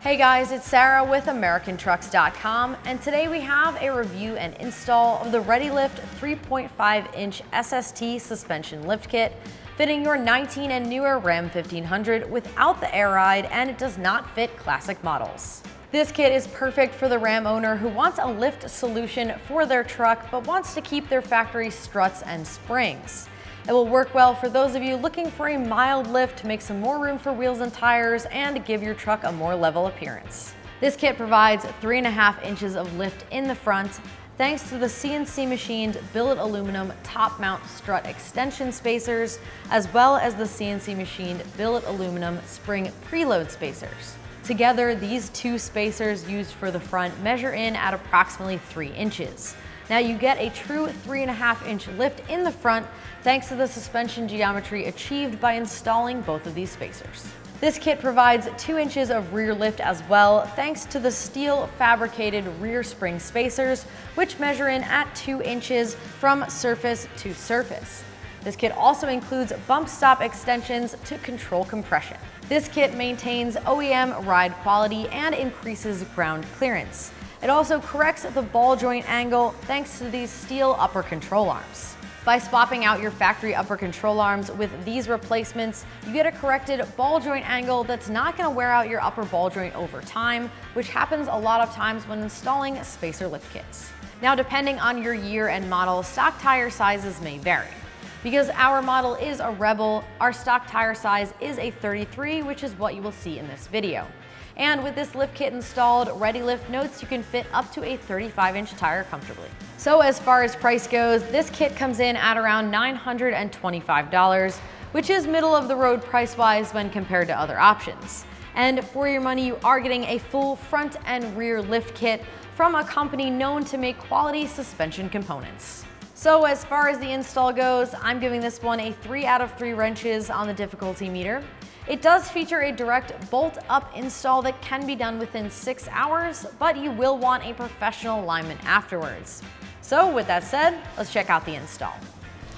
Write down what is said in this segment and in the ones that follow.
Hey guys, it's Sarah with AmericanTrucks.com and today we have a review and install of the ReadyLift 3.5 inch SST suspension lift kit fitting your 19 and newer Ram 1500 without the air ride and it does not fit classic models. This kit is perfect for the Ram owner who wants a lift solution for their truck but wants to keep their factory struts and springs. It will work well for those of you looking for a mild lift to make some more room for wheels and tires and give your truck a more level appearance. This kit provides three and a half inches of lift in the front thanks to the CNC machined billet aluminum top mount strut extension spacers, as well as the CNC machined billet aluminum spring preload spacers. Together, these two spacers used for the front measure in at approximately three inches. Now you get a true three and a half inch lift in the front thanks to the suspension geometry achieved by installing both of these spacers. This kit provides two inches of rear lift as well, thanks to the steel fabricated rear spring spacers, which measure in at two inches from surface to surface. This kit also includes bump stop extensions to control compression. This kit maintains OEM ride quality and increases ground clearance. It also corrects the ball joint angle thanks to these steel upper control arms. By swapping out your factory upper control arms with these replacements, you get a corrected ball joint angle that's not gonna wear out your upper ball joint over time, which happens a lot of times when installing spacer lift kits. Now, depending on your year and model, stock tire sizes may vary. Because our model is a Rebel, our stock tire size is a 33, which is what you will see in this video. And with this lift kit installed, ReadyLift notes you can fit up to a 35 inch tire comfortably. So as far as price goes, this kit comes in at around $925, which is middle of the road price wise when compared to other options. And for your money, you are getting a full front and rear lift kit from a company known to make quality suspension components. So as far as the install goes, I'm giving this one a three out of three wrenches on the difficulty meter. It does feature a direct bolt-up install that can be done within six hours, but you will want a professional alignment afterwards. So with that said, let's check out the install.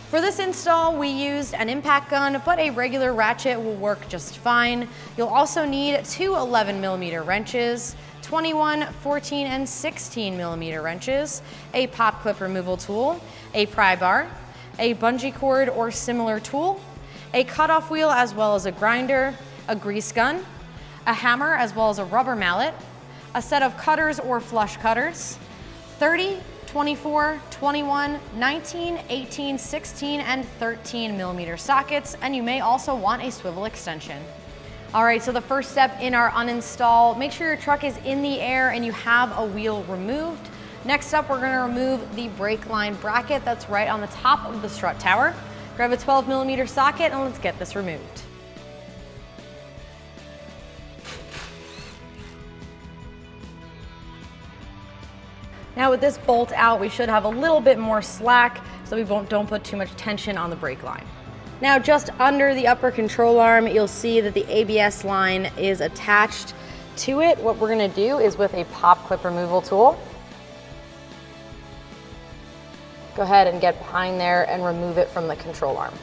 For this install, we used an impact gun, but a regular ratchet will work just fine. You'll also need two 11 millimeter wrenches, 21, 14, and 16 millimeter wrenches, a pop clip removal tool, a pry bar, a bungee cord or similar tool, a cutoff wheel as well as a grinder, a grease gun, a hammer as well as a rubber mallet, a set of cutters or flush cutters, 30, 24, 21, 19, 18, 16, and 13 millimeter sockets, and you may also want a swivel extension. All right, so the first step in our uninstall, make sure your truck is in the air and you have a wheel removed. Next up, we're gonna remove the brake line bracket that's right on the top of the strut tower. Grab a 12 millimeter socket and let's get this removed. Now with this bolt out, we should have a little bit more slack so we won't don't put too much tension on the brake line. Now just under the upper control arm, you'll see that the ABS line is attached to it. What we're gonna do is with a pop clip removal tool, go ahead and get behind there and remove it from the control arm.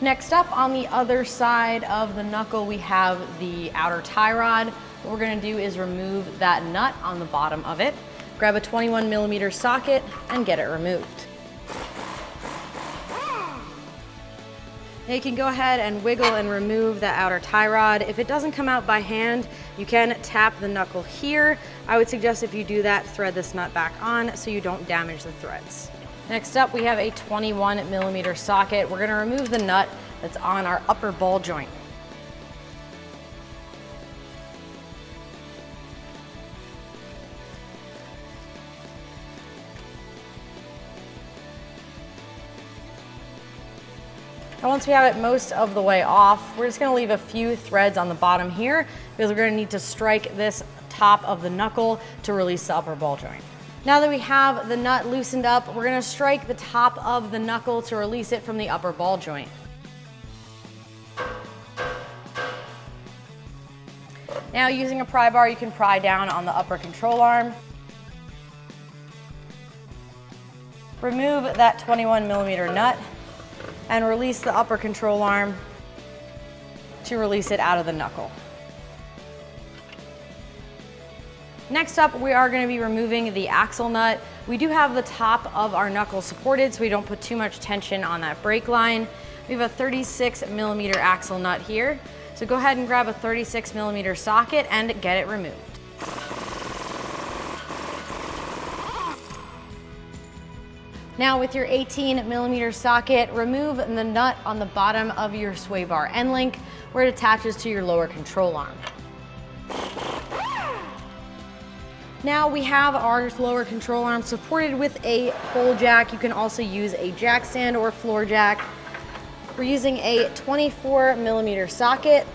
Next up on the other side of the knuckle, we have the outer tie rod. What we're gonna do is remove that nut on the bottom of it, grab a 21 millimeter socket and get it removed. Now you can go ahead and wiggle and remove the outer tie rod. If it doesn't come out by hand, you can tap the knuckle here. I would suggest if you do that, thread this nut back on so you don't damage the threads. Next up, we have a 21 millimeter socket. We're gonna remove the nut that's on our upper ball joint. And once we have it most of the way off, we're just gonna leave a few threads on the bottom here because we're gonna need to strike this top of the knuckle to release the upper ball joint. Now that we have the nut loosened up, we're gonna strike the top of the knuckle to release it from the upper ball joint. Now using a pry bar, you can pry down on the upper control arm. Remove that 21 millimeter nut and release the upper control arm. to release it out of the knuckle. Next up, we are gonna be removing the axle nut. We do have the top of our knuckle supported so we don't put too much tension on that brake line. We have a 36 millimeter axle nut here. So go ahead and grab a 36 millimeter socket and get it removed. Now with your 18 millimeter socket, remove the nut on the bottom of your sway bar end link where it attaches to your lower control arm. Now we have our lower control arm supported with a pole jack. You can also use a jack stand or floor jack. We're using a 24 millimeter socket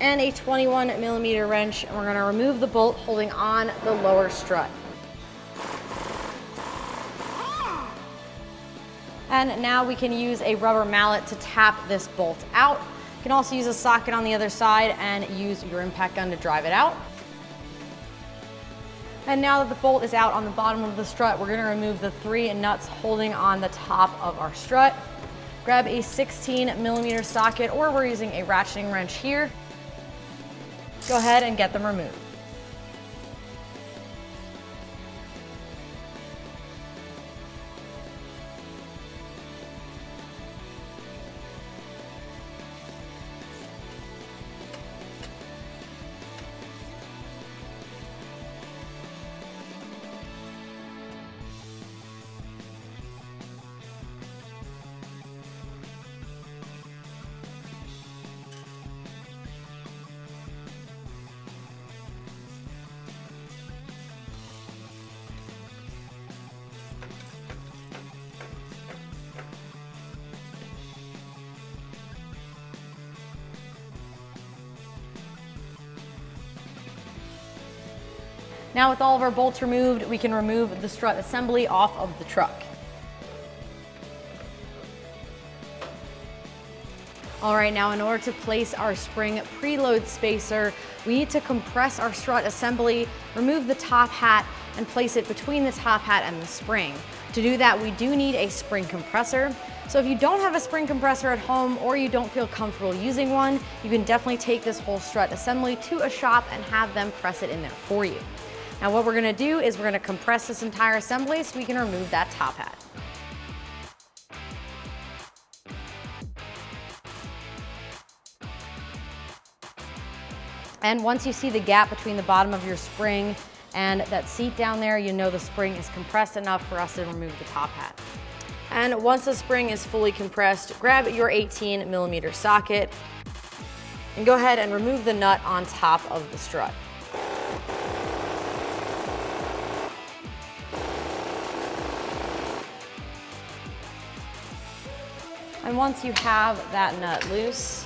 and a 21 millimeter wrench. And we're gonna remove the bolt holding on the lower strut. And now we can use a rubber mallet to tap this bolt out. You can also use a socket on the other side and use your impact gun to drive it out. And now that the bolt is out on the bottom of the strut, we're gonna remove the three nuts holding on the top of our strut. Grab a 16 millimeter socket, or we're using a ratcheting wrench here. Go ahead and get them removed. Now with all of our bolts removed, we can remove the strut assembly off of the truck. All right, now in order to place our spring preload spacer, we need to compress our strut assembly, remove the top hat, and place it between the top hat and the spring. To do that, we do need a spring compressor. So if you don't have a spring compressor at home or you don't feel comfortable using one, you can definitely take this whole strut assembly to a shop and have them press it in there for you. Now what we're gonna do is we're gonna compress this entire assembly so we can remove that top hat. And once you see the gap between the bottom of your spring and that seat down there, you know the spring is compressed enough for us to remove the top hat. And once the spring is fully compressed, grab your 18 millimeter socket and go ahead and remove the nut on top of the strut. And once you have that nut loose,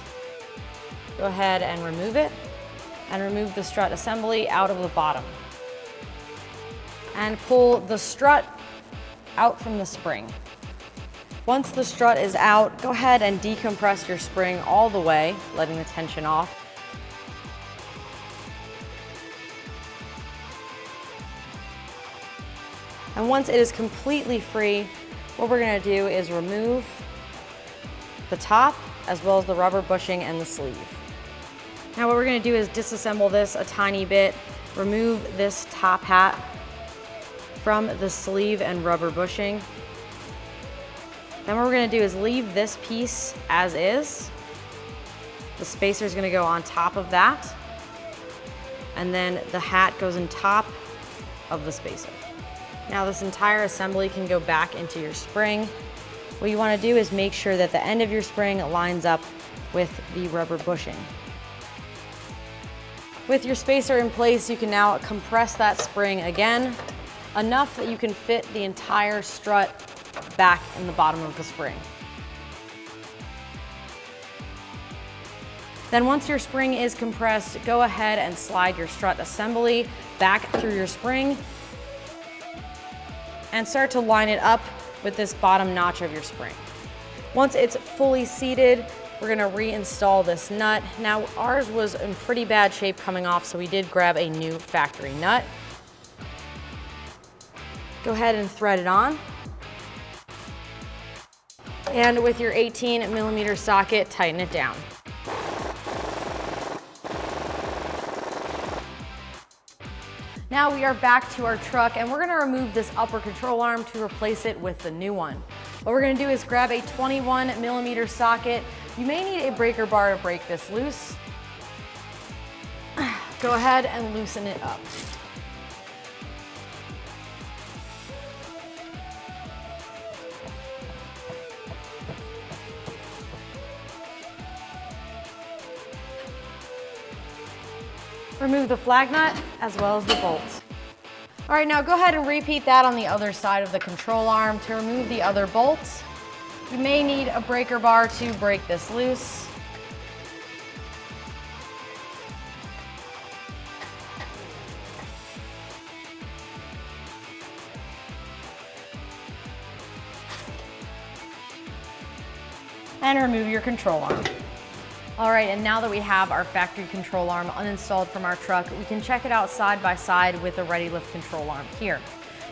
go ahead and remove it and remove the strut assembly out of the bottom. And pull the strut out from the spring. Once the strut is out, go ahead and decompress your spring all the way, letting the tension off. And once it is completely free, what we're gonna do is remove the top as well as the rubber bushing and the sleeve. Now what we're gonna do is disassemble this a tiny bit, remove this top hat from the sleeve and rubber bushing. Then what we're gonna do is leave this piece as is. The spacer is gonna go on top of that. And then the hat goes on top of the spacer. Now this entire assembly can go back into your spring what you wanna do is make sure that the end of your spring lines up with the rubber bushing. With your spacer in place, you can now compress that spring again, enough that you can fit the entire strut back in the bottom of the spring. Then once your spring is compressed, go ahead and slide your strut assembly back through your spring and start to line it up with this bottom notch of your spring. Once it's fully seated, we're gonna reinstall this nut. Now ours was in pretty bad shape coming off, so we did grab a new factory nut. Go ahead and thread it on. And with your 18 millimeter socket, tighten it down. Now we are back to our truck and we're gonna remove this upper control arm to replace it with the new one. What we're gonna do is grab a 21 millimeter socket. You may need a breaker bar to break this loose. Go ahead and loosen it up. Remove the flag nut as well as the bolt. All right, now go ahead and repeat that on the other side of the control arm to remove the other bolts. You may need a breaker bar to break this loose. And remove your control arm. All right, and now that we have our factory control arm uninstalled from our truck, we can check it out side by side with the ReadyLift control arm here.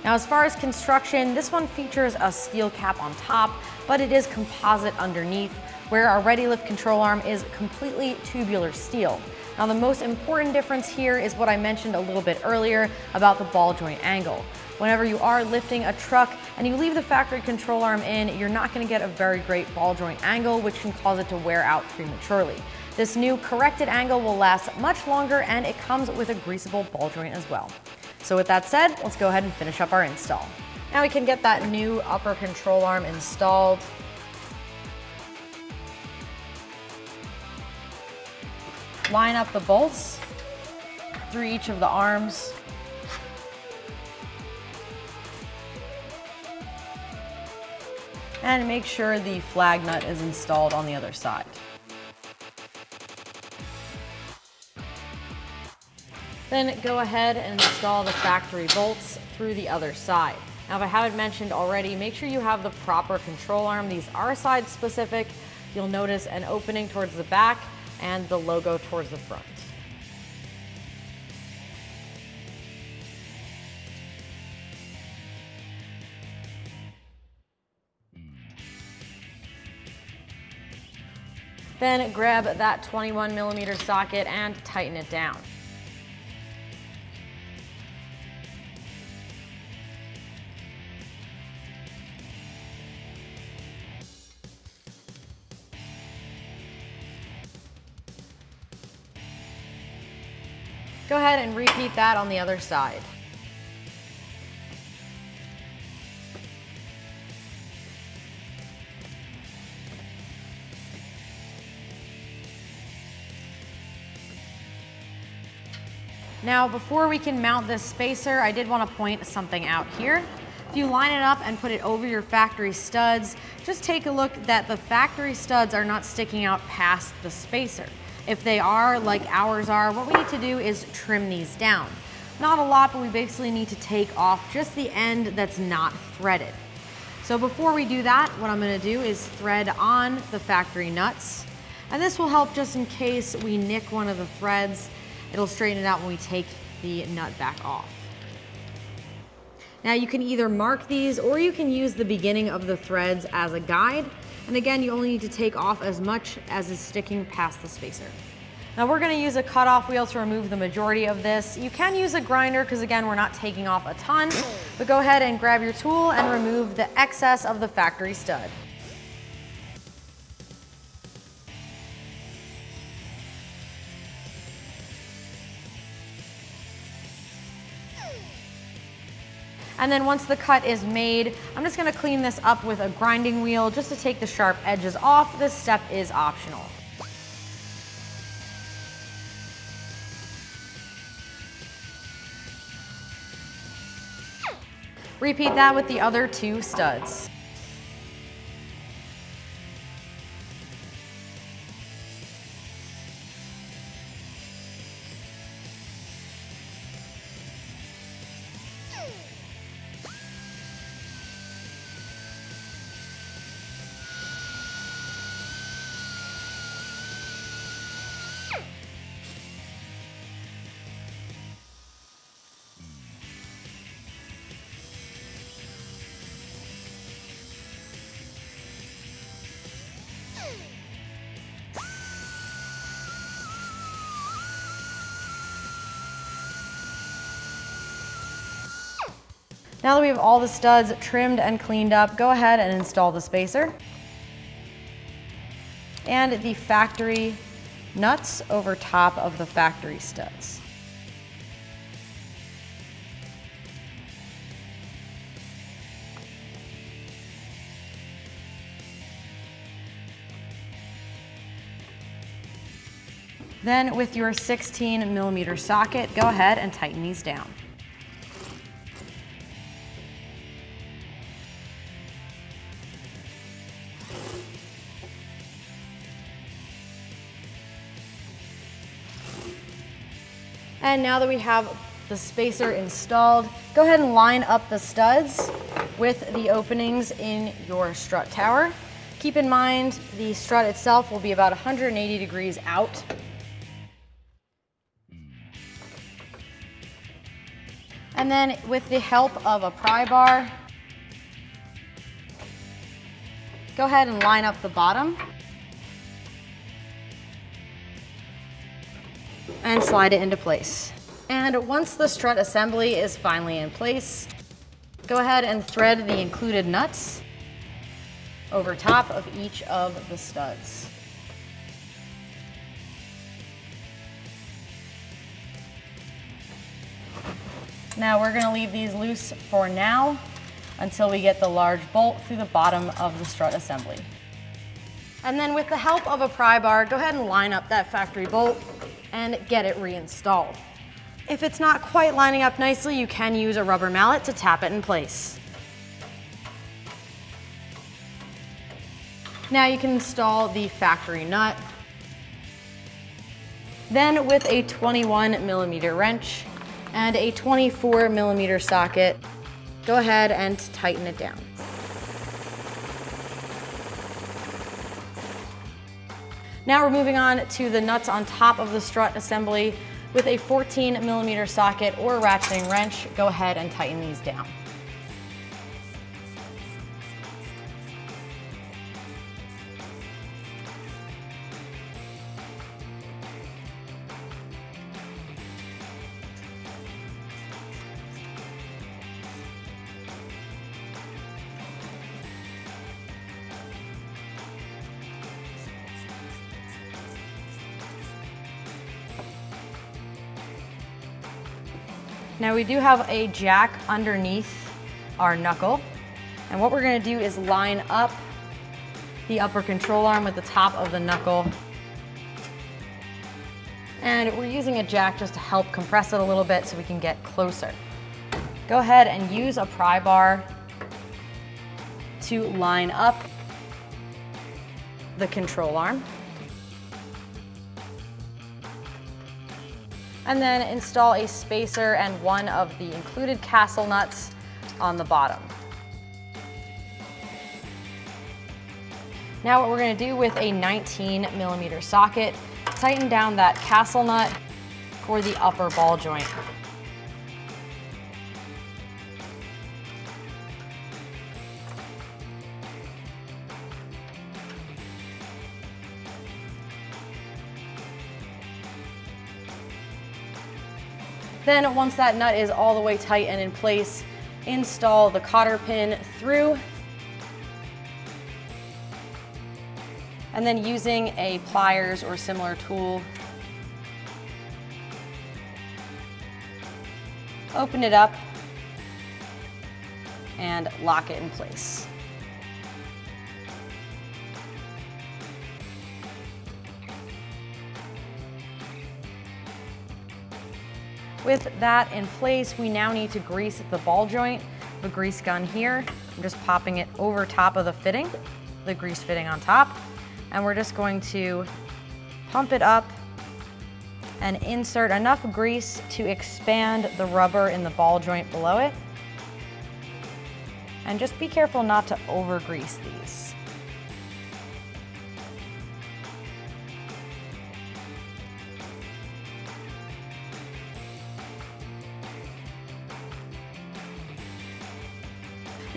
Now as far as construction, this one features a steel cap on top, but it is composite underneath, where our ReadyLift control arm is completely tubular steel. Now the most important difference here is what I mentioned a little bit earlier about the ball joint angle. Whenever you are lifting a truck and you leave the factory control arm in, you're not gonna get a very great ball joint angle, which can cause it to wear out prematurely. This new corrected angle will last much longer and it comes with a greasable ball joint as well. So with that said, let's go ahead and finish up our install. Now we can get that new upper control arm installed. Line up the bolts through each of the arms and make sure the flag nut is installed on the other side. Then go ahead and install the factory bolts through the other side. Now if I haven't mentioned already, make sure you have the proper control arm. These are side specific. You'll notice an opening towards the back and the logo towards the front. Then grab that 21 millimeter socket and tighten it down. Go ahead and repeat that on the other side. Now, before we can mount this spacer, I did want to point something out here. If you line it up and put it over your factory studs, just take a look that the factory studs are not sticking out past the spacer. If they are, like ours are, what we need to do is trim these down. Not a lot, but we basically need to take off just the end that's not threaded. So before we do that, what I'm gonna do is thread on the factory nuts. And this will help just in case we nick one of the threads It'll straighten it out when we take the nut back off. Now you can either mark these or you can use the beginning of the threads as a guide. And again, you only need to take off as much as is sticking past the spacer. Now we're gonna use a cutoff wheel to remove the majority of this. You can use a grinder because again, we're not taking off a ton, but go ahead and grab your tool and remove the excess of the factory stud. And then once the cut is made, I'm just gonna clean this up with a grinding wheel just to take the sharp edges off. This step is optional. Repeat that with the other two studs. Now that we have all the studs trimmed and cleaned up, go ahead and install the spacer and the factory nuts over top of the factory studs. Then with your 16 millimeter socket, go ahead and tighten these down. And now that we have the spacer installed, go ahead and line up the studs with the openings in your strut tower. Keep in mind the strut itself will be about 180 degrees out. And then with the help of a pry bar, go ahead and line up the bottom. And slide it into place. And once the strut assembly is finally in place, go ahead and thread the included nuts over top of each of the studs. Now we're gonna leave these loose for now until we get the large bolt through the bottom of the strut assembly. And then with the help of a pry bar, go ahead and line up that factory bolt and get it reinstalled. If it's not quite lining up nicely, you can use a rubber mallet to tap it in place. Now you can install the factory nut. Then with a 21 millimeter wrench and a 24 millimeter socket, go ahead and tighten it down. Now we're moving on to the nuts on top of the strut assembly. With a 14 millimeter socket or ratcheting wrench, go ahead and tighten these down. Now we do have a jack underneath our knuckle. And what we're gonna do is line up the upper control arm with the top of the knuckle. And we're using a jack just to help compress it a little bit so we can get closer. Go ahead and use a pry bar to line up the control arm. And then install a spacer and one of the included castle nuts on the bottom. Now what we're gonna do with a 19 millimeter socket, tighten down that castle nut for the upper ball joint. Then once that nut is all the way tight and in place, install the cotter pin through and then using a pliers or similar tool, open it up and lock it in place. With that in place, we now need to grease the ball joint. The grease gun here, I'm just popping it over top of the fitting, the grease fitting on top. And we're just going to pump it up and insert enough grease to expand the rubber in the ball joint below it. And just be careful not to over grease these.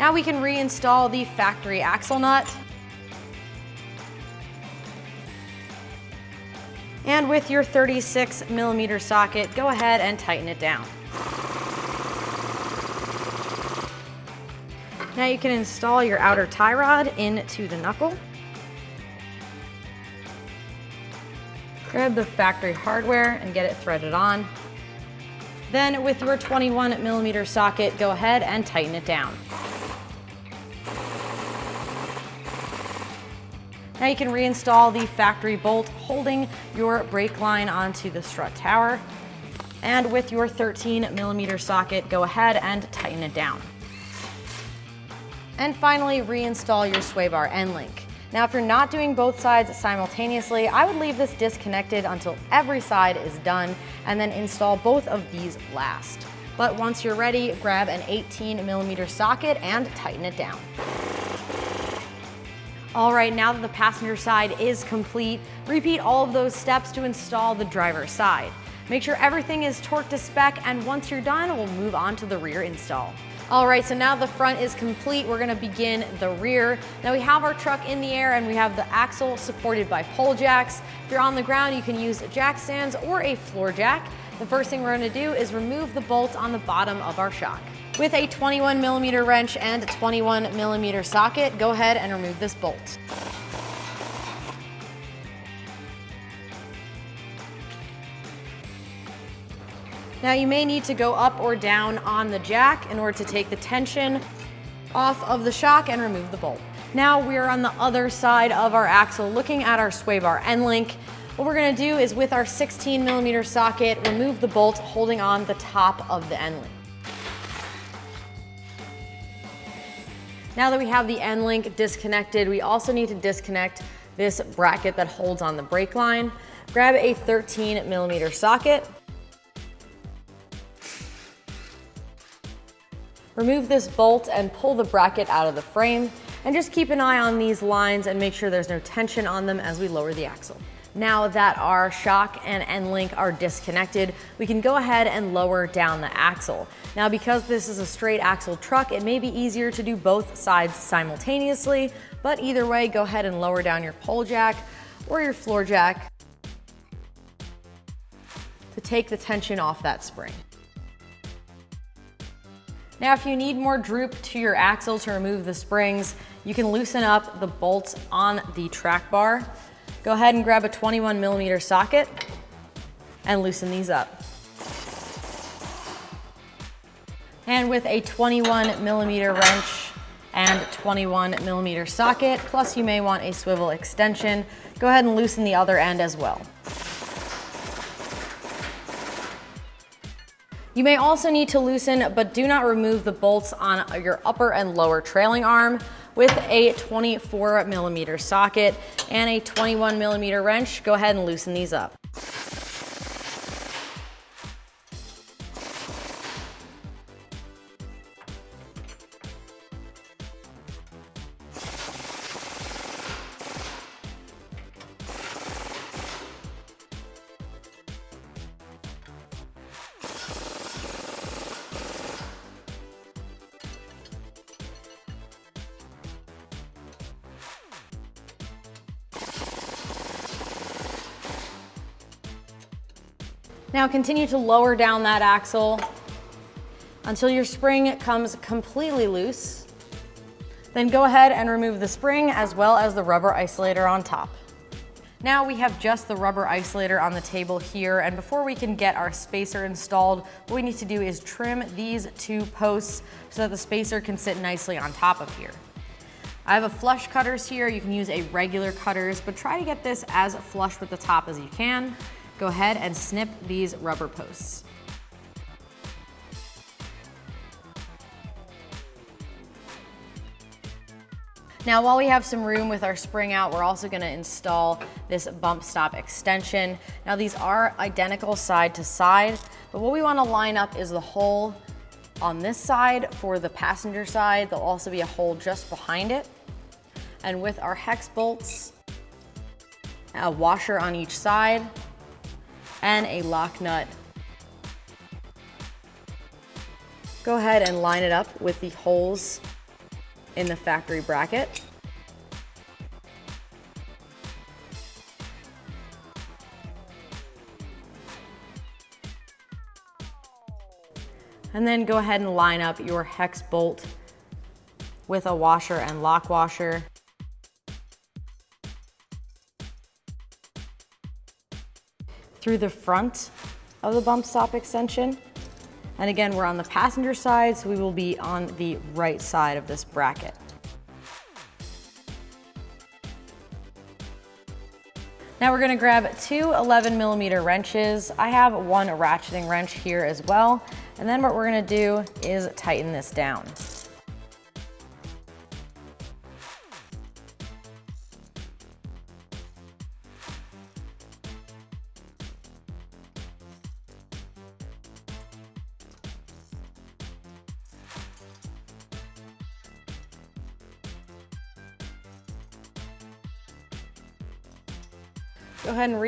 Now we can reinstall the factory axle nut. And with your 36 millimeter socket, go ahead and tighten it down. Now you can install your outer tie rod into the knuckle. Grab the factory hardware and get it threaded on. Then with your 21 millimeter socket, go ahead and tighten it down. Now you can reinstall the factory bolt holding your brake line onto the strut tower. And with your 13 millimeter socket, go ahead and tighten it down. And finally, reinstall your sway bar end link. Now, if you're not doing both sides simultaneously, I would leave this disconnected until every side is done and then install both of these last. But once you're ready, grab an 18 millimeter socket and tighten it down. All right, now that the passenger side is complete, repeat all of those steps to install the driver's side. Make sure everything is torqued to spec, and once you're done, we'll move on to the rear install. All right, so now the front is complete. We're gonna begin the rear. Now we have our truck in the air and we have the axle supported by pole jacks. If you're on the ground, you can use jack stands or a floor jack. The first thing we're gonna do is remove the bolts on the bottom of our shock. With a 21 millimeter wrench and 21 millimeter socket, go ahead and remove this bolt. Now you may need to go up or down on the jack in order to take the tension off of the shock and remove the bolt. Now we're on the other side of our axle looking at our sway bar end link. What we're gonna do is with our 16 millimeter socket, remove the bolt holding on the top of the end link. Now that we have the end link disconnected, we also need to disconnect this bracket that holds on the brake line. Grab a 13 millimeter socket, Remove this bolt and pull the bracket out of the frame and just keep an eye on these lines and make sure there's no tension on them as we lower the axle. Now that our shock and end link are disconnected, we can go ahead and lower down the axle. Now because this is a straight axle truck, it may be easier to do both sides simultaneously, but either way, go ahead and lower down your pole jack or your floor jack to take the tension off that spring. Now, if you need more droop to your axle to remove the springs, you can loosen up the bolts on the track bar. Go ahead and grab a 21 millimeter socket and loosen these up. And with a 21 millimeter wrench and 21 millimeter socket, plus you may want a swivel extension, go ahead and loosen the other end as well. You may also need to loosen, but do not remove the bolts on your upper and lower trailing arm with a 24 millimeter socket and a 21 millimeter wrench. Go ahead and loosen these up. Now continue to lower down that axle until your spring comes completely loose. Then go ahead and remove the spring as well as the rubber isolator on top. Now we have just the rubber isolator on the table here and before we can get our spacer installed, what we need to do is trim these two posts so that the spacer can sit nicely on top of here. I have a flush cutters here, you can use a regular cutters, but try to get this as flush with the top as you can go ahead and snip these rubber posts. Now while we have some room with our spring out, we're also gonna install this bump stop extension. Now these are identical side to side, but what we wanna line up is the hole on this side for the passenger side. There'll also be a hole just behind it. And with our hex bolts, a washer on each side, and a lock nut. Go ahead and line it up with the holes in the factory bracket. And then go ahead and line up your hex bolt with a washer and lock washer. Through the front of the bump stop extension. And again, we're on the passenger side, so we will be on the right side of this bracket. Now we're gonna grab two 11 millimeter wrenches. I have one ratcheting wrench here as well. And then what we're gonna do is tighten this down.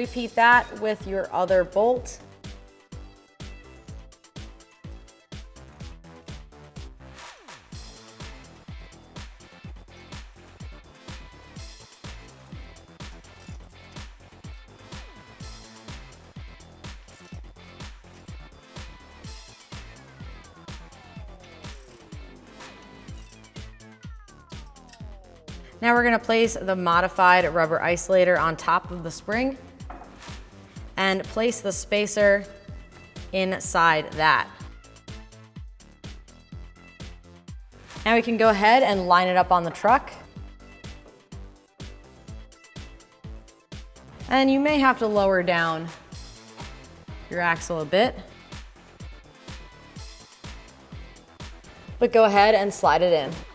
Repeat that with your other bolt. Now we're gonna place the modified rubber isolator on top of the spring and place the spacer inside that. Now we can go ahead and line it up on the truck. And you may have to lower down your axle a bit. But go ahead and slide it in.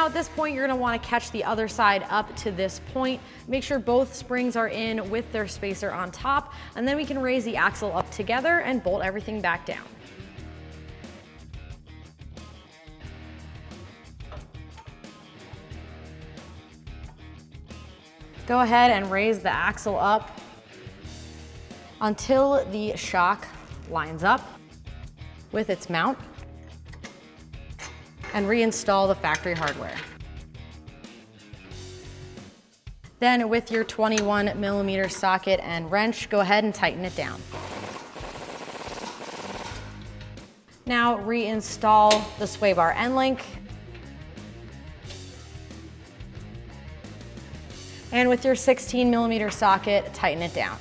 Now at this point, you're gonna wanna catch the other side up to this point. Make sure both springs are in with their spacer on top, and then we can raise the axle up together and bolt everything back down. Go ahead and raise the axle up until the shock lines up with its mount and reinstall the factory hardware. Then with your 21 millimeter socket and wrench, go ahead and tighten it down. Now reinstall the sway bar end link. And with your 16 millimeter socket, tighten it down.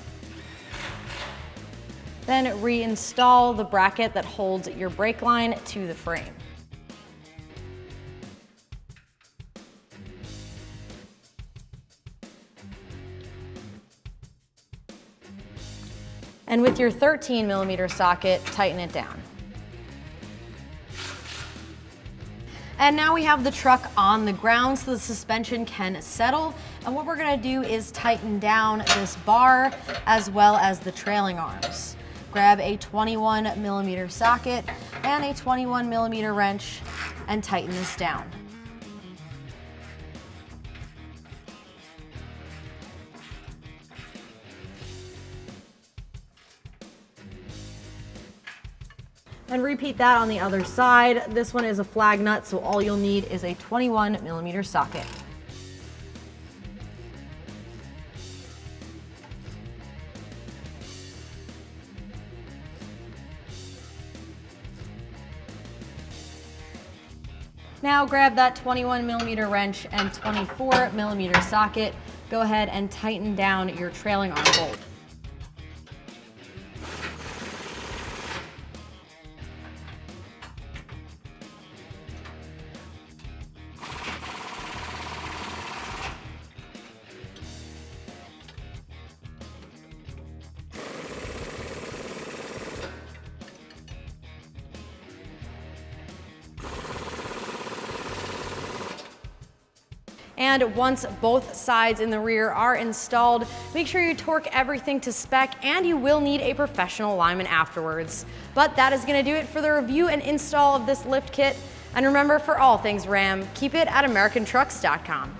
Then reinstall the bracket that holds your brake line to the frame. And with your 13 millimeter socket, tighten it down. And now we have the truck on the ground so the suspension can settle. And what we're gonna do is tighten down this bar as well as the trailing arms. Grab a 21 millimeter socket and a 21 millimeter wrench and tighten this down. And repeat that on the other side. This one is a flag nut, so all you'll need is a 21 millimeter socket. Now grab that 21 millimeter wrench and 24 millimeter socket. Go ahead and tighten down your trailing arm bolt. And once both sides in the rear are installed, make sure you torque everything to spec and you will need a professional alignment afterwards. But that is gonna do it for the review and install of this lift kit. And remember, for all things Ram, keep it at AmericanTrucks.com.